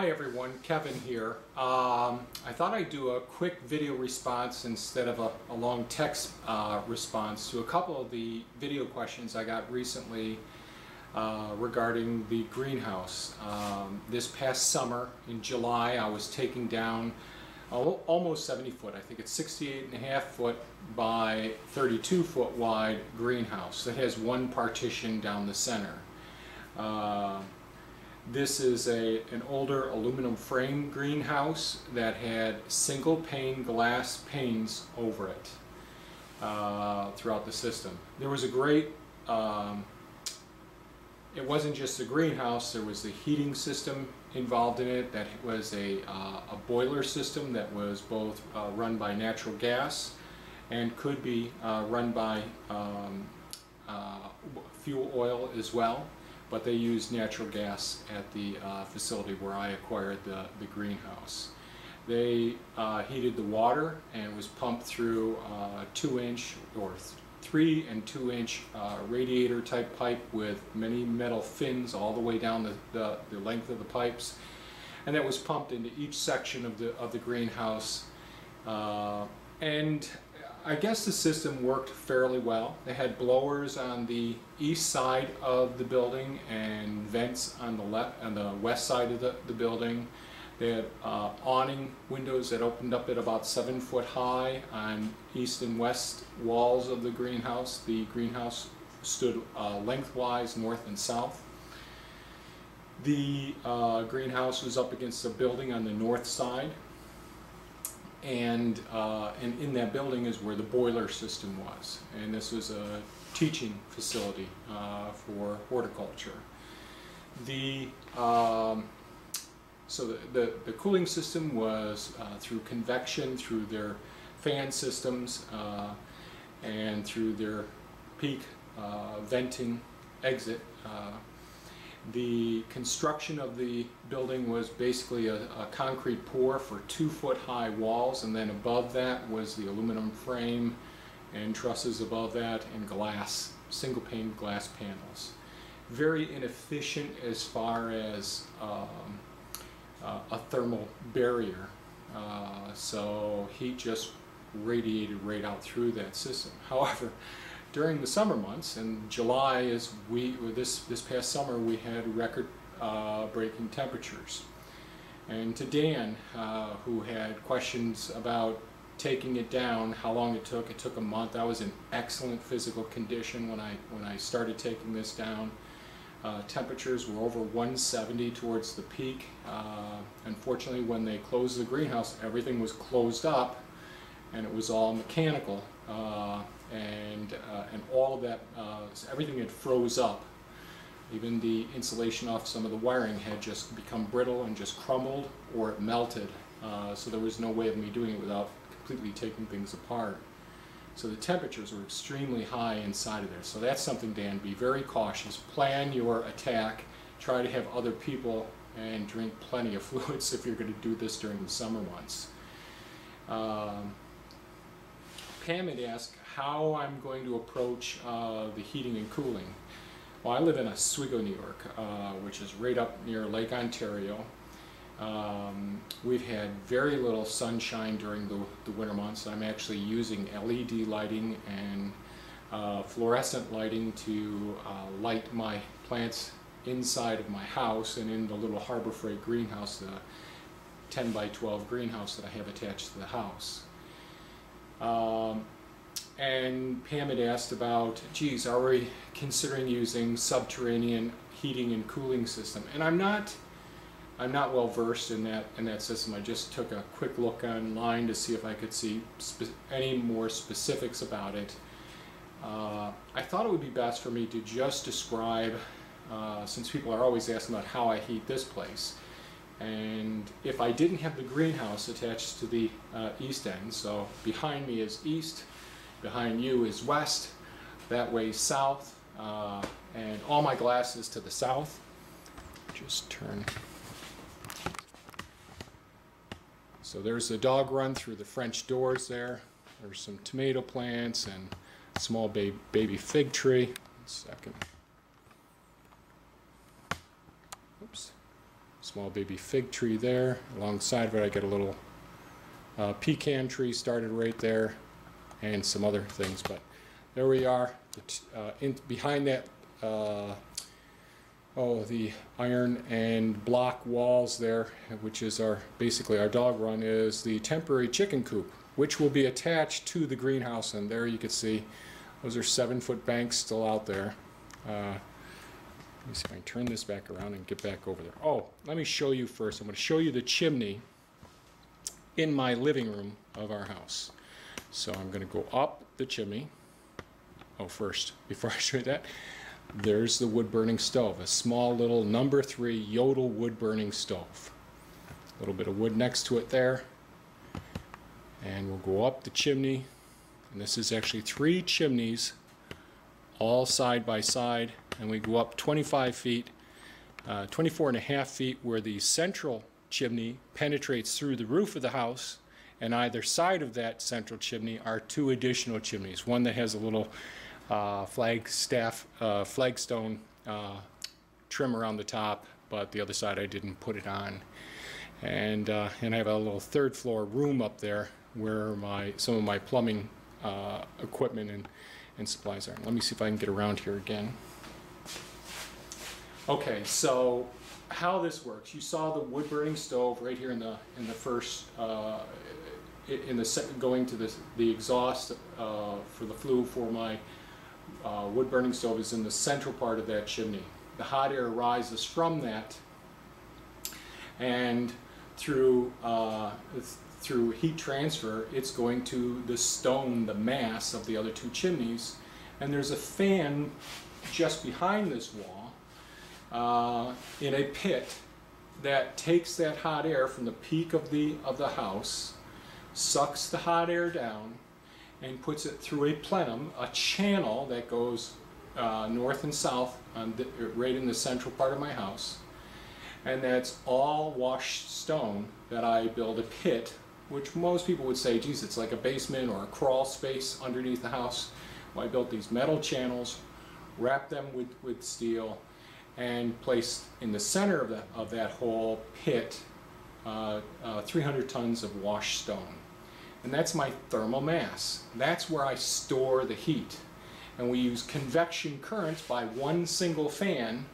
Hi everyone, Kevin here. Um, I thought I'd do a quick video response instead of a, a long text uh, response to a couple of the video questions I got recently uh, regarding the greenhouse. Um, this past summer in July I was taking down al- almost 70 foot, I think it's 68 and a half foot by 32 foot wide greenhouse that has one partition down the center. Uh, this is a, an older aluminum frame greenhouse that had single pane glass panes over it uh, throughout the system. There was a great, um, it wasn't just a greenhouse, there was a heating system involved in it that was a, uh, a boiler system that was both uh, run by natural gas and could be uh, run by um, uh, fuel oil as well but they used natural gas at the uh, facility where I acquired the, the greenhouse. They uh, heated the water and it was pumped through uh, two inch or th three and two inch uh, radiator type pipe with many metal fins all the way down the, the, the, length of the pipes. And that was pumped into each section of the, of the greenhouse. Uh, and I guess the system worked fairly well. They had blowers on the east side of the building and vents on the left on the west side of the, the building. They had uh, awning windows that opened up at about seven foot high on east and west walls of the greenhouse. The greenhouse stood uh, lengthwise north and south. The uh, greenhouse was up against a building on the north side and, uh, and in that building is where the boiler system was. And this was a teaching facility uh, for horticulture. The, um, so the, the, the, cooling system was uh, through convection, through their fan systems, uh, and through their peak uh, venting exit uh, the construction of the building was basically a, a, concrete pour for two foot high walls and then above that was the aluminum frame and trusses above that and glass, single pane glass panels. Very inefficient as far as um, uh, a thermal barrier. Uh, so heat just radiated right out through that system. However, during the summer months, and July is we this this past summer we had record uh, breaking temperatures. And to Dan, uh, who had questions about taking it down, how long it took, it took a month. I was in excellent physical condition when I when I started taking this down. Uh, temperatures were over 170 towards the peak. Uh, unfortunately, when they closed the greenhouse, everything was closed up, and it was all mechanical. Uh, and uh, and all of that, uh, everything had froze up. Even the insulation off some of the wiring had just become brittle and just crumbled, or it melted. Uh, so there was no way of me doing it without completely taking things apart. So the temperatures were extremely high inside of there. So that's something, Dan, be very cautious. Plan your attack. Try to have other people and drink plenty of fluids if you're going to do this during the summer months. Um, Had asked how I'm going to approach uh, the heating and cooling. Well, I live in Oswego, New York, uh, which is right up near Lake Ontario. Um, we've had very little sunshine during the, the winter months. I'm actually using LED lighting and uh, fluorescent lighting to uh, light my plants inside of my house and in the little Harbor Freight greenhouse, the 10 by 12 greenhouse that I have attached to the house. Um, and Pam had asked about, geez, are we considering using subterranean heating and cooling system? And I'm not, I'm not well versed in that in that system. I just took a quick look online to see if I could see any more specifics about it. Uh, I thought it would be best for me to just describe, uh, since people are always asking about how I heat this place. And if I didn't have the greenhouse attached to the uh, east end, so behind me is east, behind you is west, that way south, uh, and all my glass is to the south. Just turn. So there's the dog run through the French doors there. There's some tomato plants and small ba baby fig tree. One second. Small baby fig tree there. Alongside of it, I get a little uh, pecan tree started right there, and some other things. But there we are. Uh, in, behind that, uh, oh, the iron and block walls there, which is our basically our dog run, is the temporary chicken coop, which will be attached to the greenhouse. And there you can see those are seven foot banks still out there. Let me see if I can turn this back around and get back over there. Oh, let me show you first. I'm going to show you the chimney in my living room of our house. So I'm going to go up the chimney. Oh, first, before I show you that, there's the wood burning stove, a small little number three Jotul wood burning stove. A little bit of wood next to it there. And we'll go up the chimney. And this is actually three chimneys all side by side. And we go up 25 feet, uh, 24 and a half feet where the central chimney penetrates through the roof of the house. And either side of that central chimney are two additional chimneys. One that has a little uh, flagstaff, uh, flagstone uh, trim around the top, but the other side I didn't put it on. And, uh, and I have a little third floor room up there where my, some of my plumbing uh, equipment and, and supplies are. Let me see if I can get around here again. Okay, so how this works. You saw the wood burning stove right here in the in the first uh, in the second going to the the exhaust uh, for the flue for my uh, wood burning stove is in the central part of that chimney. The hot air rises from that, and through uh, through heat transfer, it's going to the stone, the mass of the other two chimneys, and there's a fan just behind this wall uh, in a pit that takes that hot air from the peak of the of the house, sucks the hot air down, and puts it through a plenum, a channel that goes uh, north and south, the, right in the central part of my house, and that's all washed stone that I build a pit, which most people would say, geez, it's like a basement or a crawl space underneath the house. Well, I built these metal channels, wrapped them with, with steel, and placed in the center of, the, of that whole pit uh, uh, 300 tons of washed stone. And that's my thermal mass. That's where I store the heat. And we use convection currents by one single fan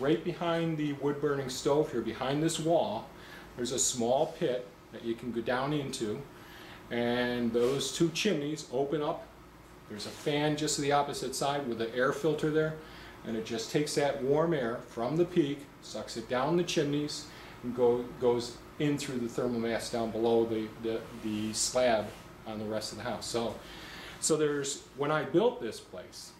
right behind the wood burning stove here, behind this wall. There's a small pit that you can go down into. And those two chimneys open up. There's a fan just to the opposite side with an air filter there and it just takes that warm air from the peak, sucks it down the chimneys, and go, goes in through the thermal mass down below the, the, the slab on the rest of the house. So, so there's, when I built this place,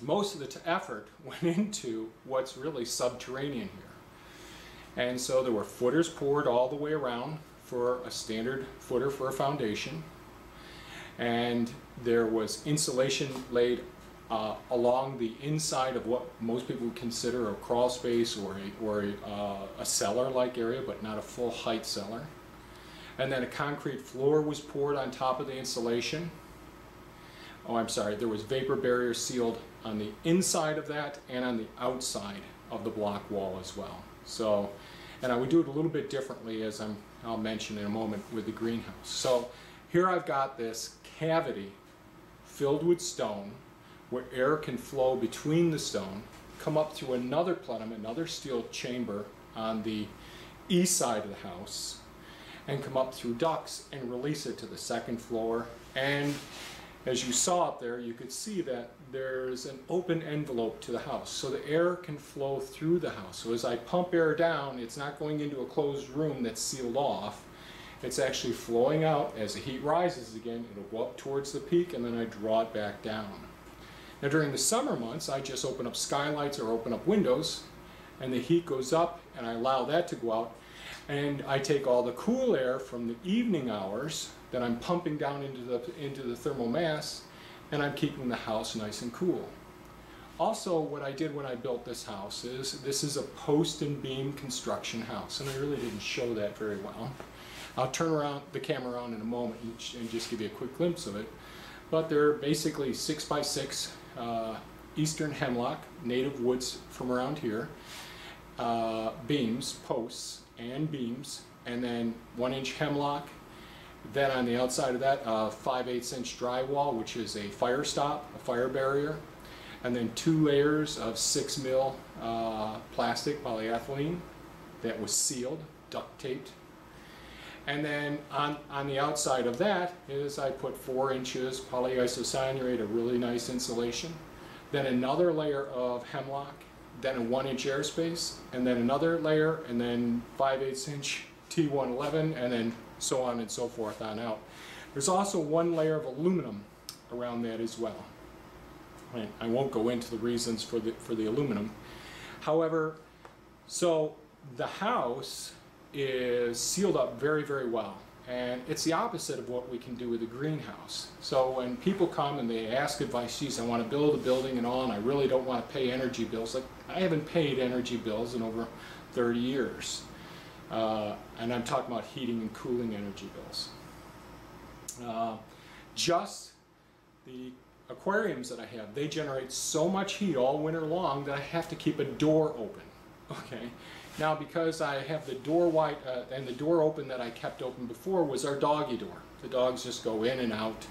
most of the effort went into what's really subterranean here. And so there were footers poured all the way around for a standard footer for a foundation. And there was insulation laid uh, along the inside of what most people would consider a crawl space or a, or a, uh, a cellar-like area, but not a full height cellar. And then a concrete floor was poured on top of the insulation. Oh, I'm sorry, there was vapor barrier sealed on the inside of that and on the outside of the block wall as well. So, and I would do it a little bit differently as I'm, I'll mention in a moment with the greenhouse. So here I've got this cavity filled with stone where air can flow between the stone, come up through another plenum, another steel chamber on the east side of the house, and come up through ducts and release it to the second floor. And as you saw up there, you could see that there's an open envelope to the house. So the air can flow through the house. So as I pump air down, it's not going into a closed room that's sealed off. It's actually flowing out. As the heat rises again, it'll go up towards the peak and then I draw it back down. Now during the summer months, I just open up skylights or open up windows and the heat goes up and I allow that to go out. And I take all the cool air from the evening hours that I'm pumping down into the, into the thermal mass and I'm keeping the house nice and cool. Also, what I did when I built this house is, this is a post and beam construction house, and I really didn't show that very well. I'll turn around the camera around in a moment and just give you a quick glimpse of it. But they're basically six by six uh, eastern hemlock, native woods from around here. uh, beams, posts and beams, and then one inch hemlock. Then on the outside of that, uh, 5 8 inch drywall, which is a fire stop, a fire barrier. And then two layers of 6 mil uh, plastic polyethylene that was sealed, duct taped. And then on, on the outside of that is I put 4 inches polyisocyanurate, a really nice insulation. Then another layer of hemlock, then a 1 inch airspace, and then another layer, and then 5 8 inch T111, and then so on and so forth on out. There's also one layer of aluminum around that as well. Right, I won't go into the reasons for the, for the aluminum. However, so the house is sealed up very, very well. And it's the opposite of what we can do with a greenhouse. So when people come and they ask advice, geez, I want to build a building and all, and I really don't want to pay energy bills. Like, I haven't paid energy bills in over 30 years. Uh, and I'm talking about heating and cooling energy bills. Uh, just the aquariums that I have, they generate so much heat all winter long that I have to keep a door open. Okay. Now, because I have the door wide uh, and the door open that I kept open before was our doggy door. The dogs just go in and out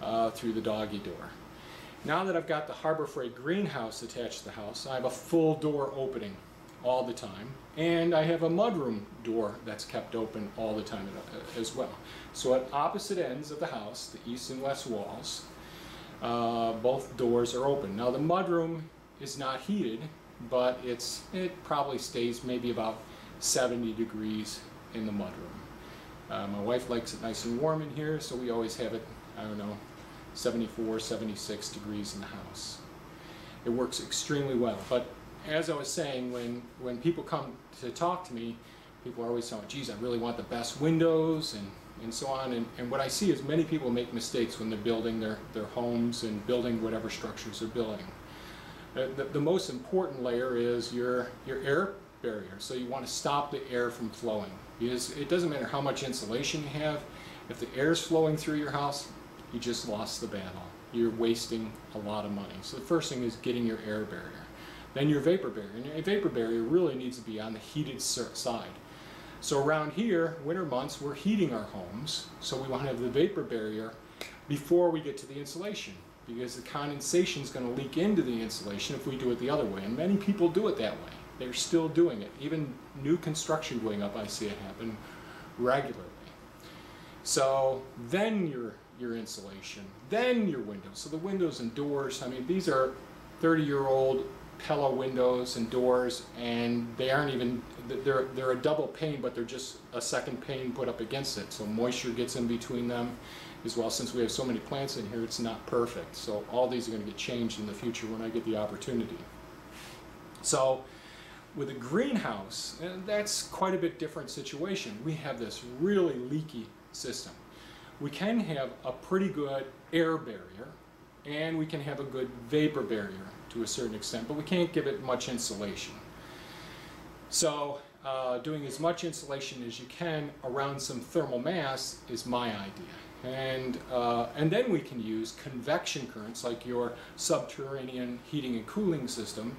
uh, through the doggy door. Now that I've got the Harbor Freight greenhouse attached to the house, I have a full door opening all the time, and I have a mudroom door that's kept open all the time uh, as well. So at opposite ends of the house, the east and west walls, uh, both doors are open. Now the mudroom is not heated but it's it probably stays maybe about 70 degrees in the mudroom. Uh, my wife likes it nice and warm in here, so we always have it, I don't know, 74, 76 degrees in the house. It works extremely well, but as I was saying, when, when people come to talk to me, people are always saying, geez, I really want the best windows and, and so on. And, and what I see is many people make mistakes when they're building their, their homes and building whatever structures they're building. Uh, the, the, most important layer is your, your air barrier. So you want to stop the air from flowing. Because it doesn't matter how much insulation you have, if the air is flowing through your house, you just lost the battle. You're wasting a lot of money. So the first thing is getting your air barrier. Then your vapor barrier. And your vapor barrier really needs to be on the heated side. So around here, winter months, we're heating our homes. So we want to have the vapor barrier before we get to the insulation because the condensation is going to leak into the insulation if we do it the other way. And many people do it that way. They're still doing it. Even new construction going up, I see it happen regularly. So then your, your insulation, then your windows. So the windows and doors, I mean, these are 30-year-old Pella windows and doors, and they aren't even, they're, they're a double pane, but they're just a second pane put up against it. So moisture gets in between them well. Since we have so many plants in here, it's not perfect. So all these are going to get changed in the future when I get the opportunity. So with a greenhouse, that's quite a bit different situation. We have this really leaky system. We can have a pretty good air barrier and we can have a good vapor barrier to a certain extent, but we can't give it much insulation. So uh, doing as much insulation as you can around some thermal mass is my idea. And, uh, and then we can use convection currents like your subterranean heating and cooling system.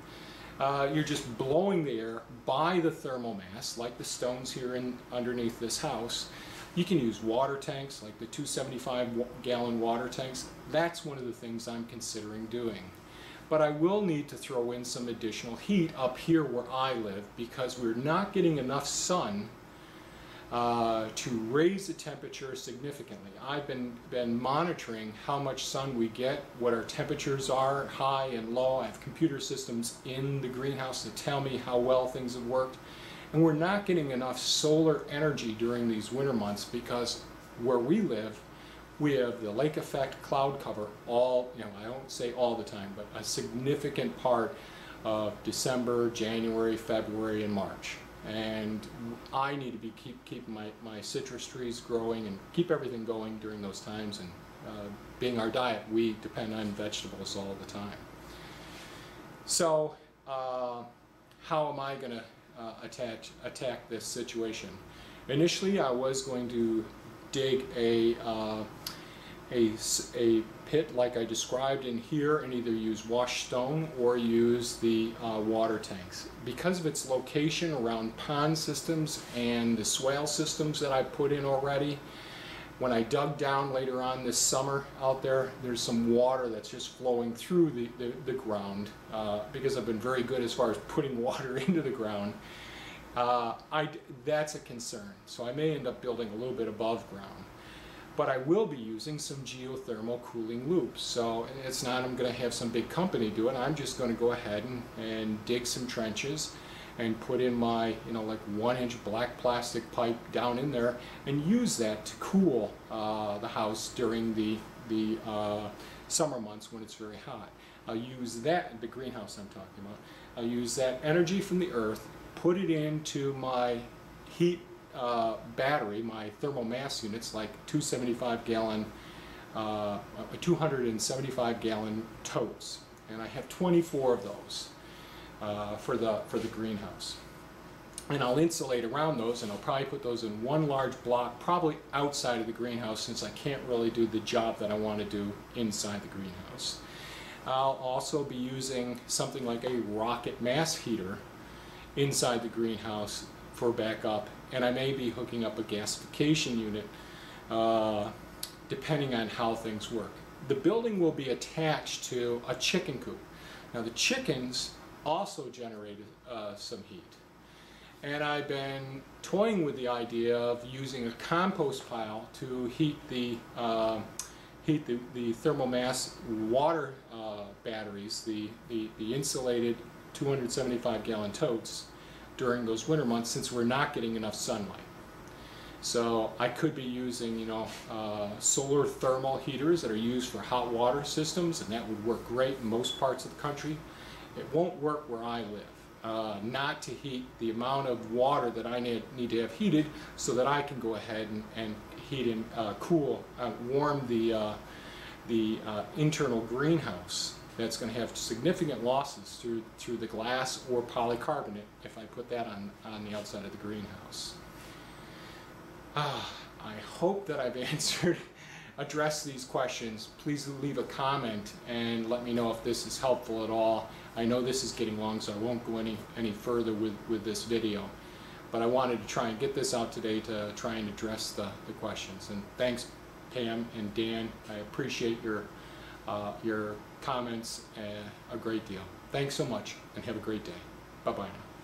Uh, you're just blowing the air by the thermal mass, like the stones here in, underneath this house. You can use water tanks, like the 275 gallon water tanks. That's one of the things I'm considering doing. But I will need to throw in some additional heat up here where I live because we're not getting enough sun uh, to raise the temperature significantly. I've been, been monitoring how much sun we get, what our temperatures are, high and low. I have computer systems in the greenhouse to tell me how well things have worked. And we're not getting enough solar energy during these winter months because where we live, we have the lake effect cloud cover all, you know, I don't say all the time, but a significant part of December, January, February, and March and I need to be keep keep my, my citrus trees growing and keep everything going during those times. And uh, being our diet we depend on vegetables all the time. So uh, how am I gonna uh, attach attack this situation? Initially I was going to dig a uh, a, a pit like I described in here and either use wash stone or use the uh, water tanks. Because of its location around pond systems and the swale systems that I put in already, when I dug down later on this summer out there, there's some water that's just flowing through the, the, the ground uh, because I've been very good as far as putting water into the ground. Uh, I, that's a concern, so I may end up building a little bit above ground. But I will be using some geothermal cooling loops. So it's not I'm going to have some big company do it. I'm just going to go ahead and, and dig some trenches and put in my, you know, like one inch black plastic pipe down in there and use that to cool uh, the house during the, the uh, summer months when it's very hot. I'll use that, the greenhouse I'm talking about, I'll use that energy from the earth, put it into my heat uh, battery, my thermal mass units, like 275 gallon, uh, 275 gallon totes. And I have 24 of those uh, for, the, for the greenhouse. And I'll insulate around those and I'll probably put those in one large block, probably outside of the greenhouse since I can't really do the job that I want to do inside the greenhouse. I'll also be using something like a rocket mass heater inside the greenhouse for backup and I may be hooking up a gasification unit uh, depending on how things work. The building will be attached to a chicken coop. Now the chickens also generate uh, some heat. And I've been toying with the idea of using a compost pile to heat the uh, heat the, the thermal mass water uh, batteries, the, the, the insulated 275 gallon totes during those winter months since we're not getting enough sunlight. So I could be using, you know, uh, solar thermal heaters that are used for hot water systems, and that would work great in most parts of the country. It won't work where I live. Uh, not to heat the amount of water that I need, need to have heated so that I can go ahead and, and heat and uh, cool, warm the, uh, the uh, internal greenhouse that's going to have significant losses through, through the glass or polycarbonate if I put that on, on the outside of the greenhouse. Ah, I hope that I've answered, addressed these questions. Please leave a comment and let me know if this is helpful at all. I know this is getting long, so I won't go any, any further with, with this video. But I wanted to try and get this out today to try and address the, the questions. And thanks, Pam and Dan. I appreciate your, uh, your comments uh, a great deal. Thanks so much, and have a great day. Bye-bye now.